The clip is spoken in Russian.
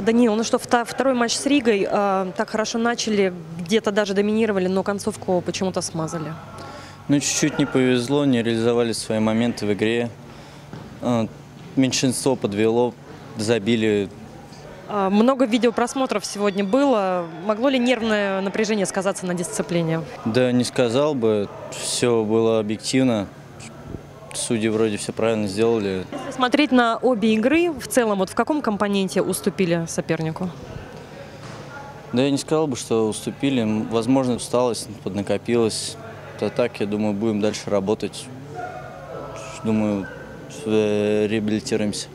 Даниил, ну что, второй матч с Ригой, э, так хорошо начали, где-то даже доминировали, но концовку почему-то смазали. Ну, чуть-чуть не повезло, не реализовали свои моменты в игре. А, Меньшинство подвело, забили. А, Много видеопросмотров сегодня было. Могло ли нервное напряжение сказаться на дисциплине? Да не сказал бы, все было объективно. Судьи вроде все правильно сделали. Если смотреть на обе игры, в целом, вот в каком компоненте уступили сопернику? Да я не сказал бы, что уступили. Возможно, усталость поднакопилась. А так, я думаю, будем дальше работать. Думаю, э, реабилитируемся.